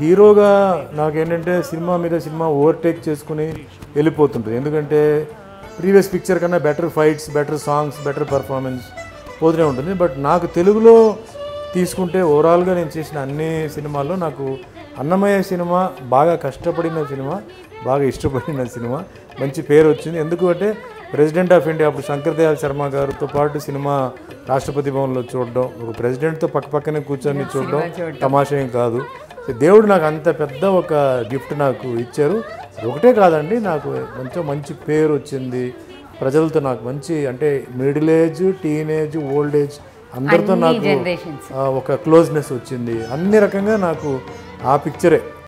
హీరోగా నాకేంటంటే సినిమా మీద సినిమా ఓవర్టేక్ చేసుకుని వెళ్ళిపోతుంటుంది. ఎందుకంటే ప్రీవియస్ పిక్చర్ కన్నా better fights better songs better performance పోతూనే ఉంటుంది. బట్ నాకు తెలుగులో తీసుకుంటే ఓవరాల్గా నేను చేసిన అన్ని సినిమాల్లో నాకు అన్నమయ్య సినిమా బాగా కష్టపడిన సినిమా బాగా ఇష్టపడిన సినిమా మంచి పేరు వచ్చింది. ఎందుకు అంటే ప్రెసిడెంట్ ఆఫ్ ఇండియా అప్పుడు శంకర్ దయాళ్ శర్మ గారితో పాటు సినిమా రాష్ట్రపతి భవన్లో చూడడం ఒక ప్రెసిడెంట్తో పక్క పక్కనే కూర్చొని చూడడం. తమాషా ఏం కాదు. దేవుడు నాకు అంత పెద్ద ఒక గిఫ్ట్ నాకు ఇచ్చారు. ఒకటే కాదండి నాకు మంచి మంచి పేరు వచ్చింది. ప్రజలతో నాకు మంచి అంటే middle age teenage old age అందరితో నాకు ఒక క్లోజ్నెస్ వచ్చింది. అన్ని రకంగా నాకు ఆ పిక్చరే